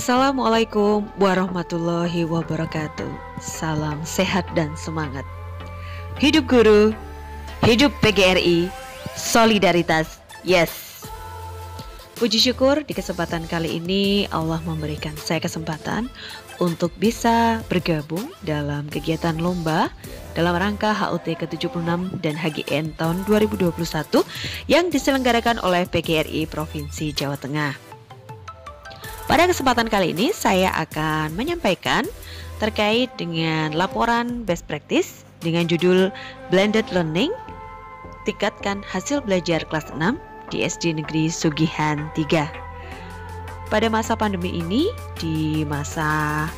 Assalamualaikum warahmatullahi wabarakatuh. Salam sehat dan semangat. Hidup guru, hidup PGRI, solidaritas, yes. Puji syukur di kesempatan kali ini Allah memberikan saya kesempatan untuk bisa bergabung dalam kegiatan lomba dalam rangka HUT ke-76 dan HGN tahun 2021 yang diselenggarakan oleh PGRI Provinsi Jawa Tengah. Pada kesempatan kali ini saya akan menyampaikan terkait dengan laporan best practice dengan judul Blended Learning tingkatkan hasil belajar kelas 6 di SD Negeri Sugihan 3. Pada masa pandemi ini di masa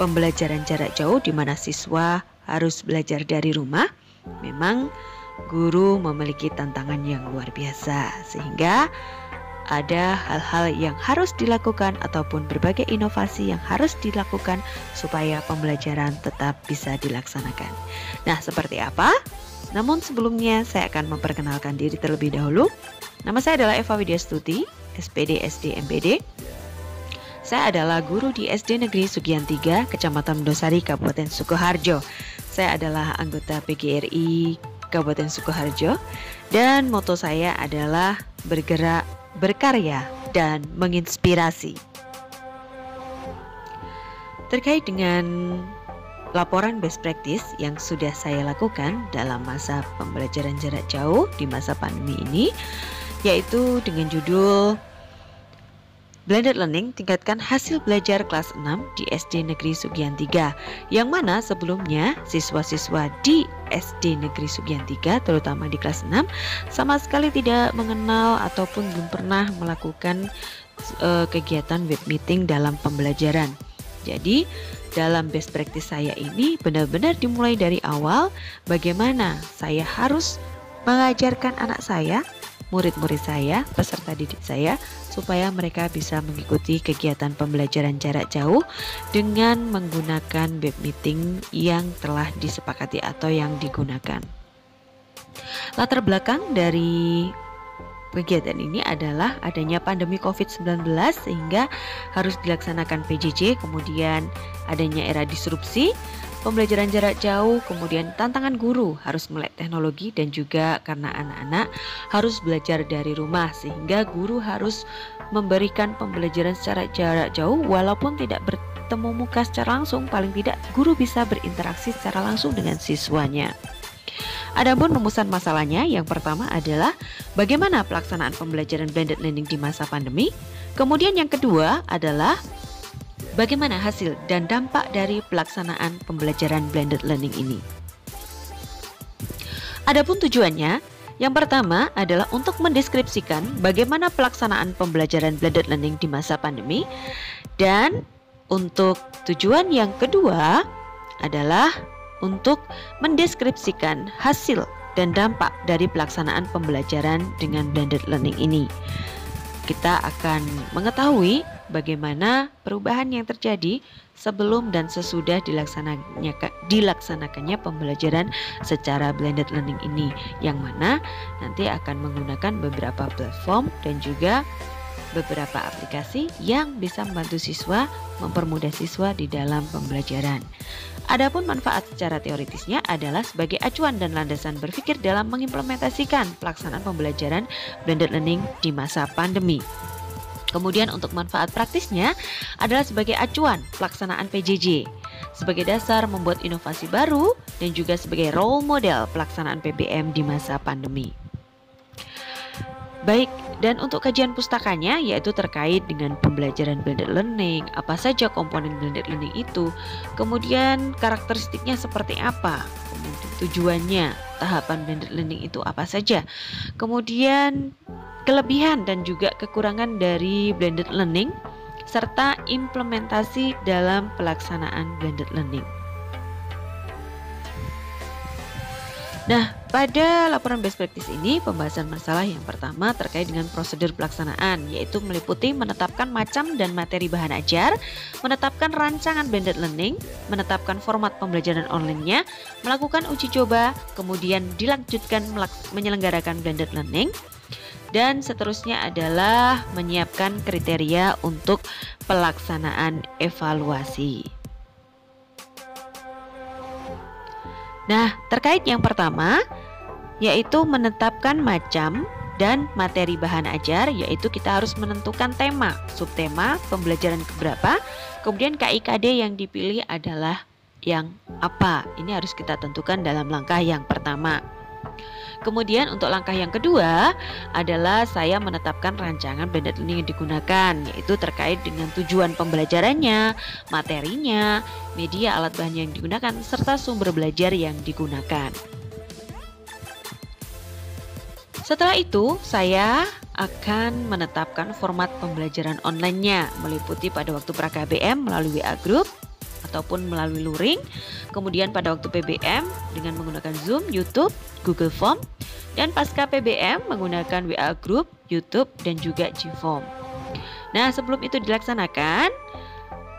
pembelajaran jarak jauh di mana siswa harus belajar dari rumah, memang guru memiliki tantangan yang luar biasa sehingga ada hal-hal yang harus dilakukan ataupun berbagai inovasi yang harus dilakukan supaya pembelajaran tetap bisa dilaksanakan. Nah, seperti apa? Namun sebelumnya saya akan memperkenalkan diri terlebih dahulu. Nama saya adalah Eva Widya Stuti, SPD SD MBD. Saya adalah guru di SD Negeri Sugian 3, Kecamatan Dosari, Kabupaten Sukoharjo. Saya adalah anggota PGRI Kabupaten Sukoharjo dan moto saya adalah bergerak berkarya, dan menginspirasi. Terkait dengan laporan best practice yang sudah saya lakukan dalam masa pembelajaran jarak jauh di masa pandemi ini, yaitu dengan judul Blended Learning tingkatkan hasil belajar kelas 6 di SD Negeri Sugian 3 yang mana sebelumnya siswa-siswa di SD Negeri Sugian 3 terutama di kelas 6 sama sekali tidak mengenal ataupun belum pernah melakukan uh, kegiatan web meeting dalam pembelajaran. Jadi dalam best practice saya ini benar-benar dimulai dari awal bagaimana saya harus mengajarkan anak saya murid-murid saya, peserta didik saya, supaya mereka bisa mengikuti kegiatan pembelajaran jarak jauh dengan menggunakan web meeting yang telah disepakati atau yang digunakan. Latar belakang dari kegiatan ini adalah adanya pandemi COVID-19 sehingga harus dilaksanakan PJJ, kemudian adanya era disrupsi pembelajaran jarak jauh, kemudian tantangan guru harus melek teknologi dan juga karena anak-anak harus belajar dari rumah sehingga guru harus memberikan pembelajaran secara jarak jauh walaupun tidak bertemu muka secara langsung paling tidak guru bisa berinteraksi secara langsung dengan siswanya. Adapun rumusan masalahnya yang pertama adalah bagaimana pelaksanaan pembelajaran blended learning di masa pandemi. Kemudian yang kedua adalah Bagaimana hasil dan dampak dari pelaksanaan pembelajaran blended learning ini? Adapun tujuannya, yang pertama adalah untuk mendeskripsikan bagaimana pelaksanaan pembelajaran blended learning di masa pandemi dan untuk tujuan yang kedua adalah untuk mendeskripsikan hasil dan dampak dari pelaksanaan pembelajaran dengan blended learning ini. Kita akan mengetahui bagaimana perubahan yang terjadi sebelum dan sesudah dilaksanakannya, dilaksanakannya pembelajaran secara blended learning ini yang mana nanti akan menggunakan beberapa platform dan juga beberapa aplikasi yang bisa membantu siswa mempermudah siswa di dalam pembelajaran. Adapun manfaat secara teoritisnya adalah sebagai acuan dan landasan berpikir dalam mengimplementasikan pelaksanaan pembelajaran blended learning di masa pandemi. Kemudian untuk manfaat praktisnya adalah sebagai acuan pelaksanaan PJJ, sebagai dasar membuat inovasi baru dan juga sebagai role model pelaksanaan PBM di masa pandemi. Baik, dan untuk kajian pustakanya yaitu terkait dengan pembelajaran blended learning, apa saja komponen blended learning itu, kemudian karakteristiknya seperti apa, kemudian tujuannya, tahapan blended learning itu apa saja, kemudian kelebihan dan juga kekurangan dari blended learning serta implementasi dalam pelaksanaan blended learning. Nah, pada laporan best practice ini pembahasan masalah yang pertama terkait dengan prosedur pelaksanaan yaitu meliputi menetapkan macam dan materi bahan ajar, menetapkan rancangan blended learning, menetapkan format pembelajaran online-nya, melakukan uji coba, kemudian dilanjutkan menyelenggarakan blended learning, Dan seterusnya adalah menyiapkan kriteria untuk pelaksanaan evaluasi. Nah, terkait yang pertama, yaitu menetapkan macam dan materi bahan ajar yaitu kita harus menentukan tema, subtema, pembelajaran keberapa, kemudian KIKD yang dipilih adalah yang apa. Ini harus kita tentukan dalam langkah yang pertama. Kemudian untuk langkah yang kedua adalah saya menetapkan rancangan blended learning yang digunakan yaitu terkait dengan tujuan pembelajarannya, materinya, media alat bahan yang digunakan serta sumber belajar yang digunakan. Setelah itu, saya akan menetapkan format pembelajaran online-nya meliputi pada waktu pra KBM melalui WA Group ataupun melalui luring. Kemudian pada waktu PBM dengan menggunakan Zoom, YouTube, Google Form dan pasca PBM menggunakan WA Group, YouTube dan juga Gform. Nah, sebelum itu dilaksanakan,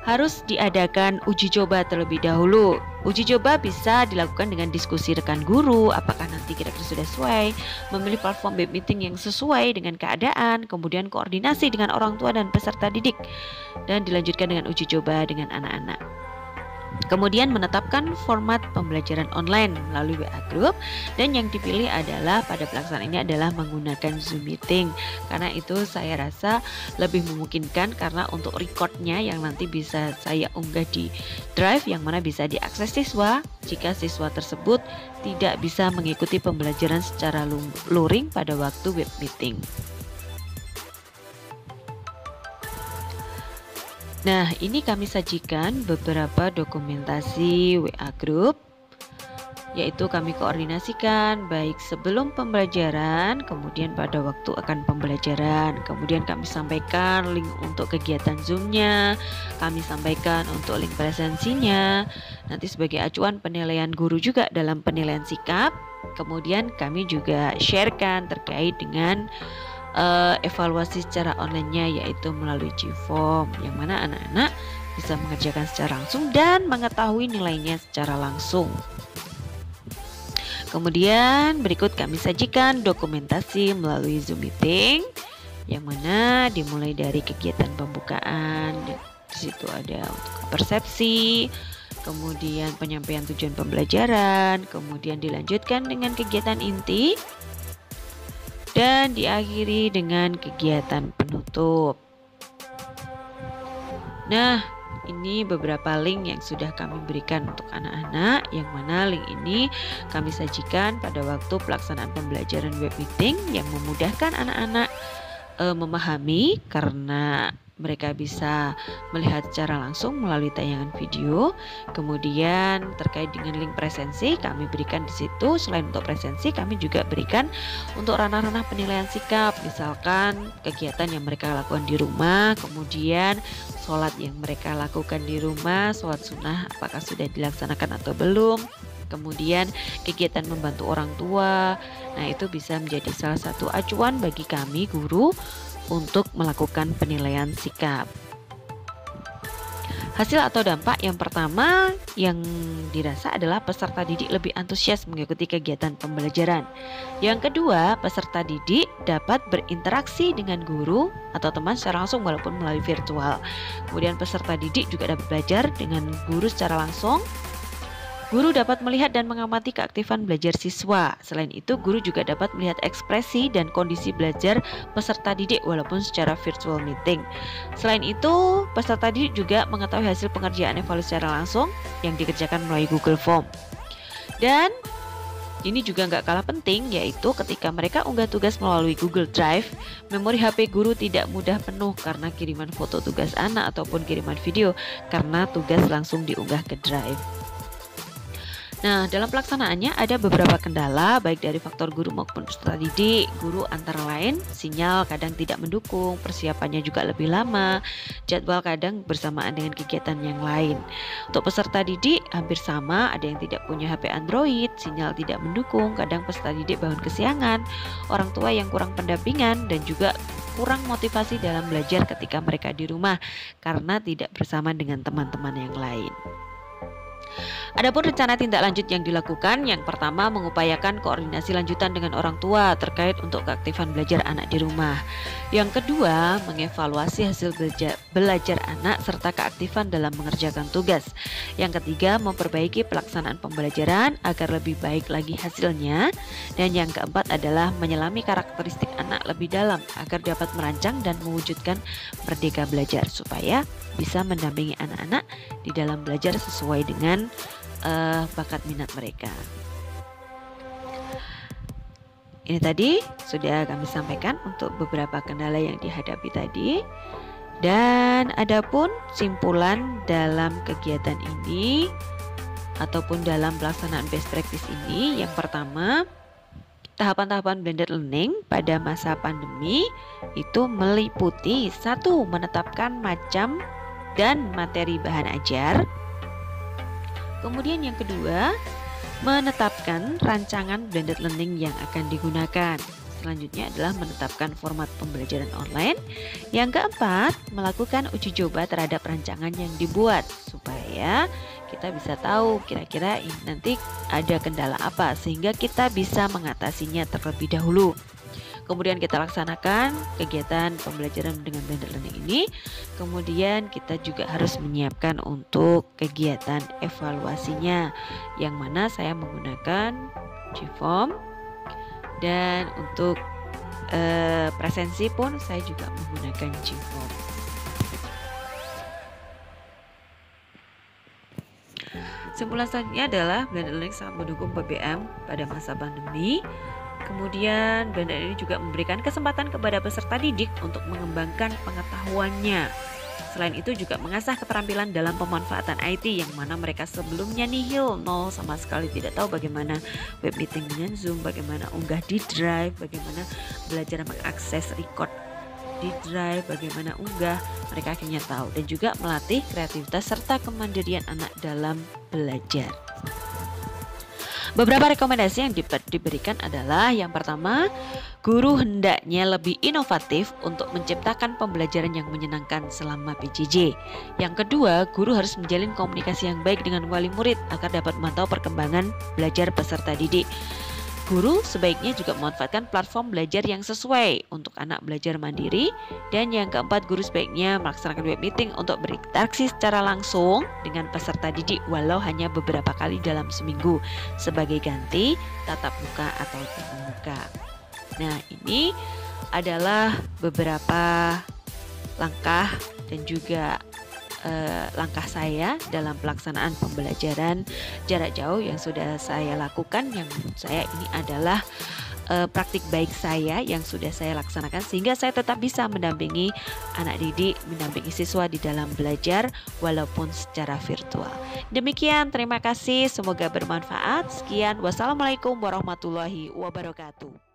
harus diadakan uji coba terlebih dahulu. Uji coba bisa dilakukan dengan diskusi rekan guru, apakah nanti kira-kira sudah sesuai, memilih platform web meeting yang sesuai dengan keadaan, kemudian koordinasi dengan orang tua dan peserta didik, dan dilanjutkan dengan uji coba dengan anak-anak. Kemudian menetapkan format pembelajaran online melalui WA Group dan yang dipilih adalah pada pelaksanaan ini adalah menggunakan Zoom Meeting karena itu saya rasa lebih memungkinkan karena untuk recordnya yang nanti bisa saya unggah di Drive yang mana bisa diakses siswa jika siswa tersebut tidak bisa mengikuti pembelajaran secara luring pada waktu web meeting. Nah, ini kami sajikan beberapa dokumentasi WA Group yaitu kami koordinasikan baik sebelum pembelajaran, kemudian pada waktu akan pembelajaran, kemudian kami sampaikan link untuk kegiatan Zoom-nya, kami sampaikan untuk link presensinya, nanti sebagai acuan penilaian guru juga dalam penilaian sikap, kemudian kami juga sharekan terkait dengan uh, evaluasi secara online-nya yaitu melalui Gform yang mana anak-anak bisa mengerjakan secara langsung dan mengetahui nilainya secara langsung. Kemudian berikut kami sajikan dokumentasi melalui Zoom meeting yang mana dimulai dari kegiatan pembukaan. Di situ ada untuk persepsi, kemudian penyampaian tujuan pembelajaran, kemudian dilanjutkan dengan kegiatan inti, dan diakhiri dengan kegiatan penutup. Nah, ini beberapa link yang sudah kami berikan untuk anak-anak yang mana link ini kami sajikan pada waktu pelaksanaan pembelajaran web meeting yang memudahkan anak-anak e, memahami karena mereka bisa melihat secara langsung melalui tayangan video. Kemudian terkait dengan link presensi kami berikan di situ. Selain untuk presensi kami juga berikan untuk ranah-ranah penilaian sikap, misalkan kegiatan yang mereka lakukan di rumah, kemudian sholat yang mereka lakukan di rumah, sholat sunnah apakah sudah dilaksanakan atau belum. Kemudian kegiatan membantu orang tua. Nah, itu bisa menjadi salah satu acuan bagi kami guru untuk melakukan penilaian sikap. Hasil atau dampak yang pertama yang dirasa adalah peserta didik lebih antusias mengikuti kegiatan pembelajaran. Yang kedua, peserta didik dapat berinteraksi dengan guru atau teman secara langsung walaupun melalui virtual. Kemudian peserta didik juga dapat belajar dengan guru secara langsung Guru dapat melihat dan mengamati keaktifan belajar siswa. Selain itu, guru juga dapat melihat ekspresi dan kondisi belajar peserta didik walaupun secara virtual meeting. Selain itu, peserta didik juga mengetahui hasil pengerjaan evaluasi secara langsung yang dikerjakan melalui Google Form. Dan ini juga nggak kalah penting yaitu ketika mereka unggah tugas melalui Google Drive, memori HP guru tidak mudah penuh karena kiriman foto tugas anak ataupun kiriman video karena tugas langsung diunggah ke Drive. Nah, dalam pelaksanaannya ada beberapa kendala baik dari faktor guru maupun peserta didik. Guru antara lain sinyal kadang tidak mendukung, persiapannya juga lebih lama, jadwal kadang bersamaan dengan kegiatan yang lain. Untuk peserta didik hampir sama, ada yang tidak punya HP Android, sinyal tidak mendukung, kadang peserta didik bangun kesiangan, orang tua yang kurang pendampingan dan juga kurang motivasi dalam belajar ketika mereka di rumah karena tidak bersama dengan teman-teman yang lain. Adapun rencana tindak lanjut yang dilakukan, yang pertama mengupayakan koordinasi lanjutan dengan orang tua terkait untuk keaktifan belajar anak di rumah. Yang kedua, mengevaluasi hasil belajar, belajar anak serta keaktifan dalam mengerjakan tugas. Yang ketiga, memperbaiki pelaksanaan pembelajaran agar lebih baik lagi hasilnya. Dan yang keempat adalah menyelami karakteristik anak lebih dalam agar dapat merancang dan mewujudkan merdeka belajar supaya bisa mendampingi anak-anak di dalam belajar sesuai dengan uh, bakat minat mereka. Ini tadi sudah kami sampaikan untuk beberapa kendala yang dihadapi tadi. Dan adapun simpulan dalam kegiatan ini ataupun dalam pelaksanaan best practice ini yang pertama tahapan-tahapan blended learning pada masa pandemi itu meliputi satu menetapkan macam dan materi bahan ajar Kemudian yang kedua, menetapkan rancangan blended learning yang akan digunakan. Selanjutnya adalah menetapkan format pembelajaran online. Yang keempat, melakukan uji coba terhadap rancangan yang dibuat supaya kita bisa tahu kira-kira nanti ada kendala apa sehingga kita bisa mengatasinya terlebih dahulu kemudian kita laksanakan kegiatan pembelajaran dengan blended learning ini. Kemudian kita juga harus menyiapkan untuk kegiatan evaluasinya yang mana saya menggunakan Gform. Dan untuk uh, presensi pun saya juga menggunakan Gform. Simpulan selanjutnya adalah blended learning sangat mendukung PBM pada masa pandemi Kemudian Blender ini juga memberikan kesempatan kepada peserta didik untuk mengembangkan pengetahuannya. Selain itu juga mengasah keterampilan dalam pemanfaatan IT yang mana mereka sebelumnya nihil, nol sama sekali tidak tahu bagaimana web meeting dengan Zoom, bagaimana unggah di Drive, bagaimana belajar mengakses record di Drive, bagaimana unggah, mereka akhirnya tahu dan juga melatih kreativitas serta kemandirian anak dalam belajar. Beberapa rekomendasi yang di diberikan adalah yang pertama, guru hendaknya lebih inovatif untuk menciptakan pembelajaran yang menyenangkan selama PJJ. Yang kedua, guru harus menjalin komunikasi yang baik dengan wali murid agar dapat memantau perkembangan belajar peserta didik. Guru sebaiknya juga memanfaatkan platform belajar yang sesuai untuk anak belajar mandiri dan yang keempat guru sebaiknya melaksanakan web meeting untuk berinteraksi secara langsung dengan peserta didik walau hanya beberapa kali dalam seminggu sebagai ganti tatap muka atau tatap muka. Nah, ini adalah beberapa langkah dan juga uh, langkah saya dalam pelaksanaan pembelajaran jarak jauh yang sudah saya lakukan yang saya ini adalah uh, praktik baik saya yang sudah saya laksanakan sehingga saya tetap bisa mendampingi anak didik, mendampingi siswa di dalam belajar walaupun secara virtual. Demikian, terima kasih, semoga bermanfaat. Sekian, wassalamualaikum warahmatullahi wabarakatuh.